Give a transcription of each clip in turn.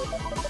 you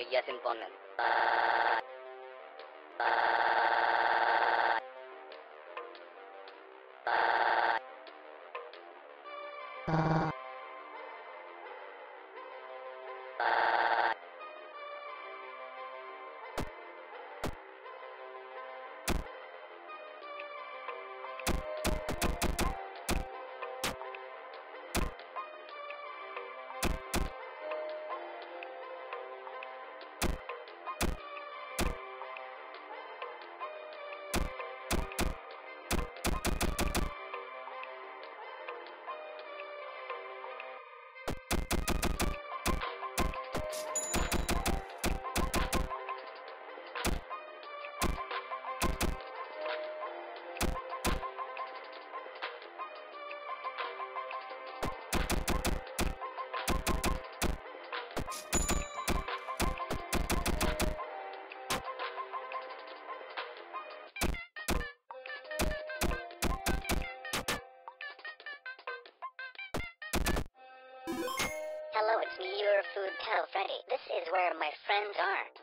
y hacen poner. Hello, it's me, your food pal Freddy. This is where my friends are.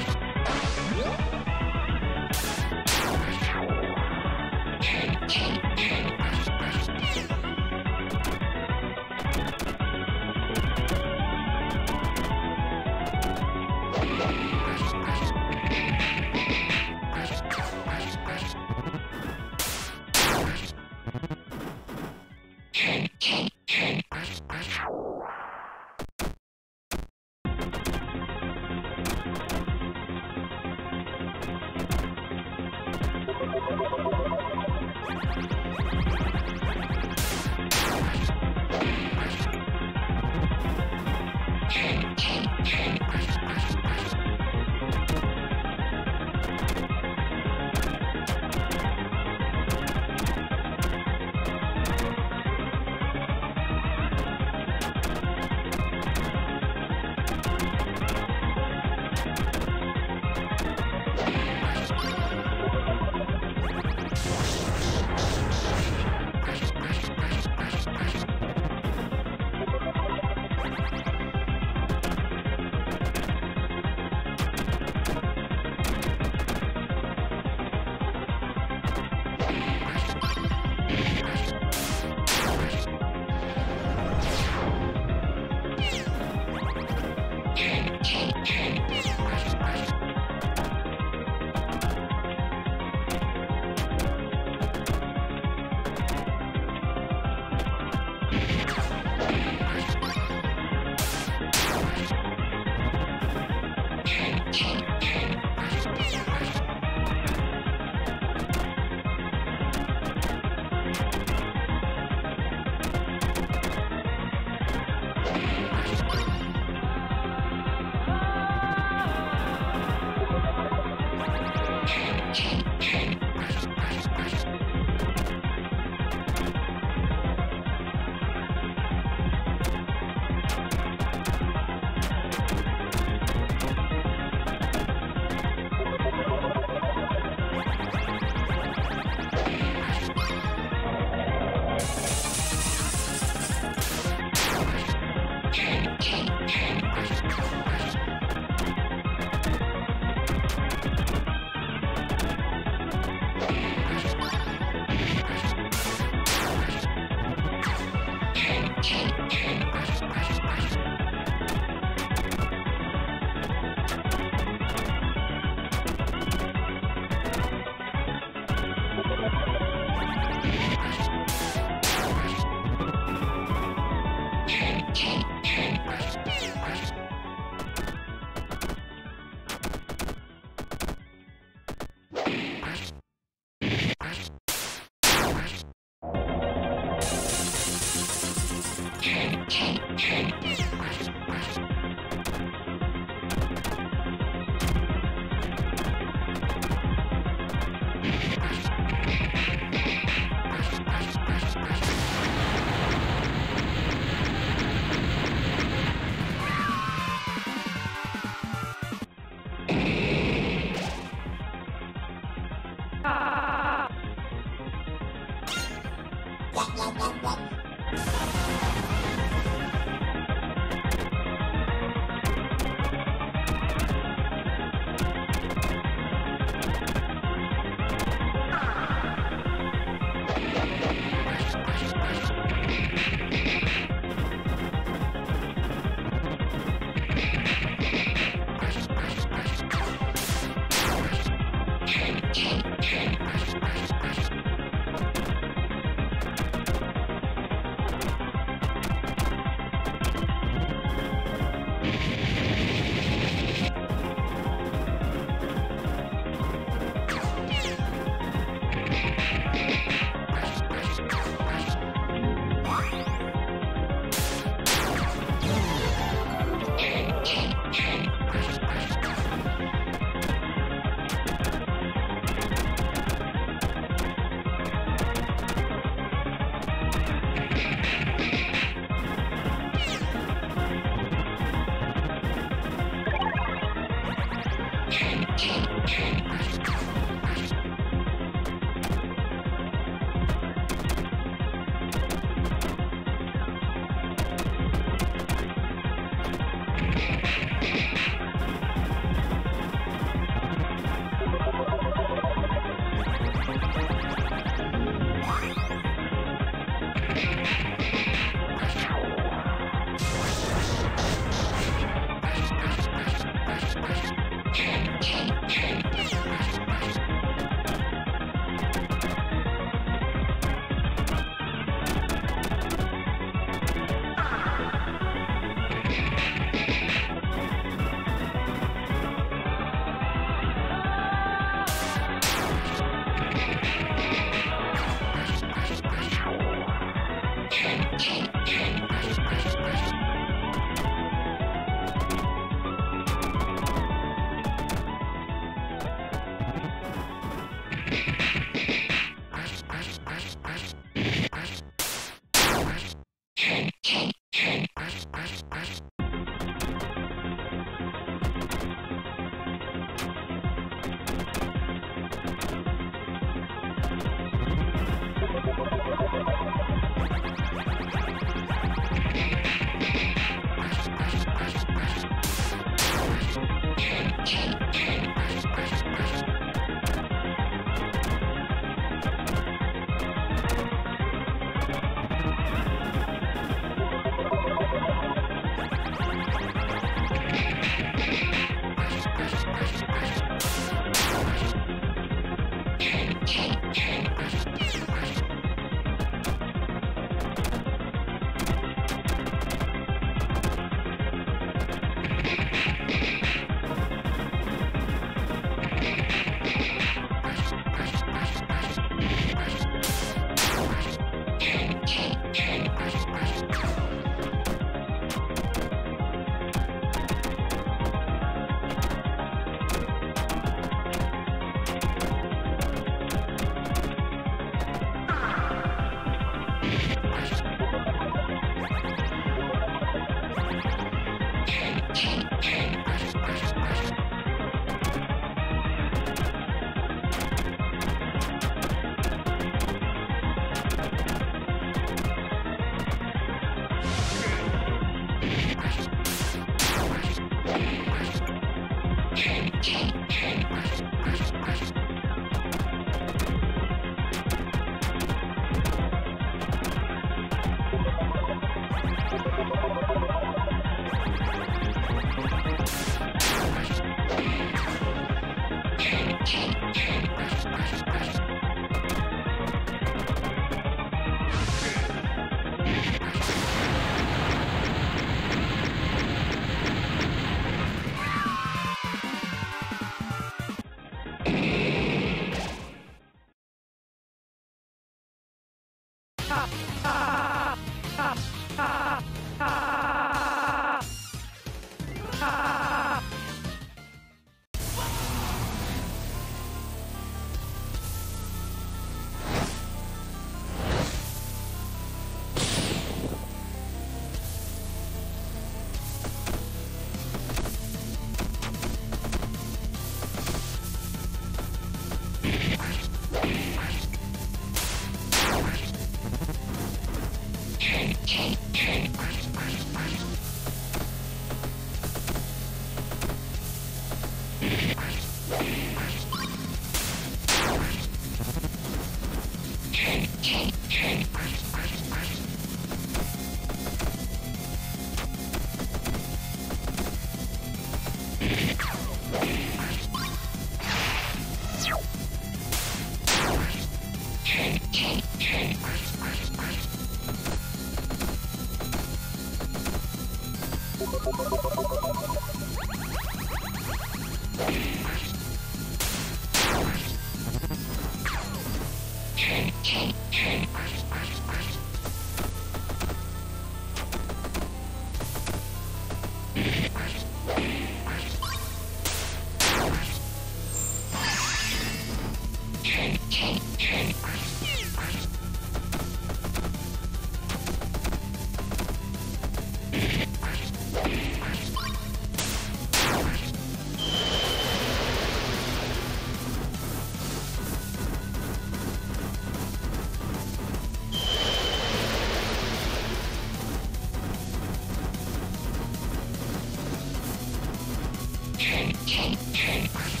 Okay.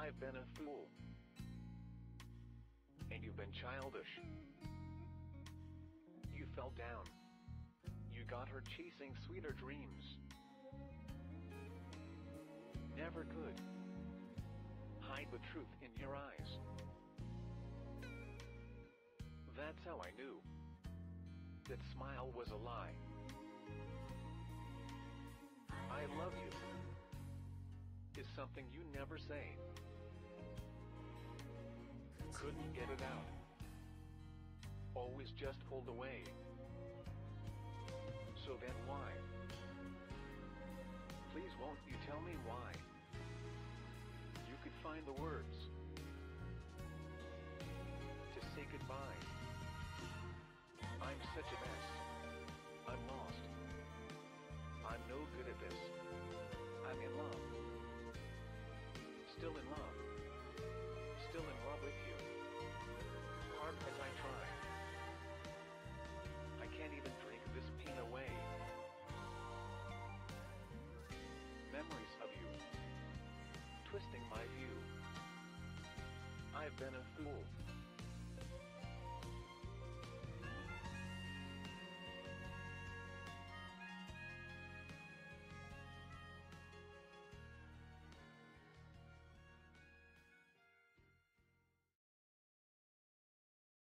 I've been a fool. And you've been childish. You fell down. You got her chasing sweeter dreams. Never could hide the truth in your eyes. That's how I knew that smile was a lie. I love you is something you never say. Couldn't get it out. Always just pulled away. So then why? Please won't you tell me why? You could find the words to say goodbye. I'm such a mess. I'm lost. I'm no good at this. I'm in love. Still in love. Been a fool.